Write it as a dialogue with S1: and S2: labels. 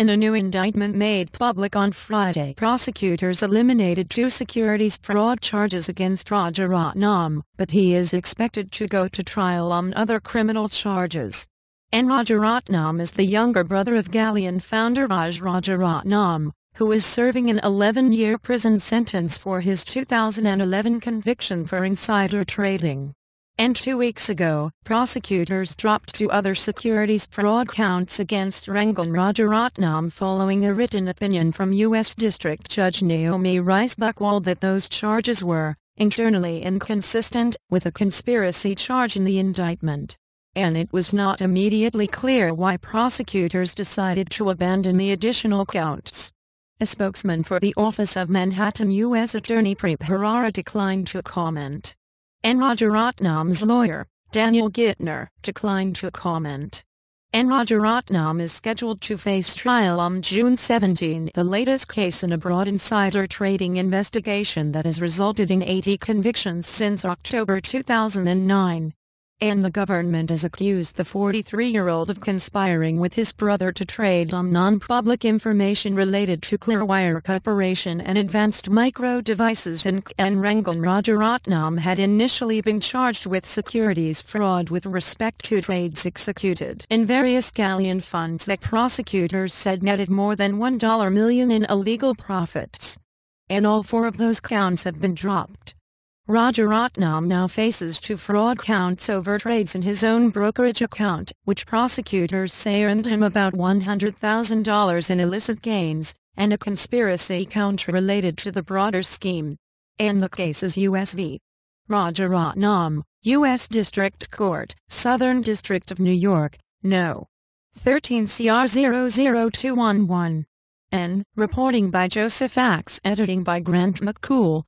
S1: In a new indictment made public on Friday, prosecutors eliminated two securities fraud charges against Rajaratnam, but he is expected to go to trial on other criminal charges. N. Rajaratnam is the younger brother of Galleon founder Raj Rajaratnam, who is serving an 11-year prison sentence for his 2011 conviction for insider trading. And two weeks ago, prosecutors dropped two other securities fraud counts against Rengan Rajaratnam following a written opinion from U.S. District Judge Naomi Reice Buchwald that those charges were internally inconsistent with a conspiracy charge in the indictment. And it was not immediately clear why prosecutors decided to abandon the additional counts. A spokesman for the Office of Manhattan U.S. Attorney Preet Bharara declined to comment. N. Rajaratnam's lawyer, Daniel Gitner, declined to comment. N. Rajaratnam is scheduled to face trial on June 17, the latest case in a broad insider trading investigation that has resulted in 80 convictions since October 2009 and the government has accused the 43-year-old of conspiring with his brother to trade on non-public information related to Clearwire Corporation and Advanced Micro Devices Inc. and Rengan Rajaratnam had initially been charged with securities fraud with respect to trades executed in various Galleon funds that prosecutors said netted more than 1 million in illegal profits. And all four of those counts have been dropped. Rajaratnam now faces two fraud counts over trades in his own brokerage account, which prosecutors say earned him about $100,000 in illicit gains, and a conspiracy count related to the broader scheme. And the case is U.S. v. Rajaratnam, U.S. District Court, Southern District of New York, No. 13 CR 00211. N. Reporting by Joseph Ax Editing by Grant McCool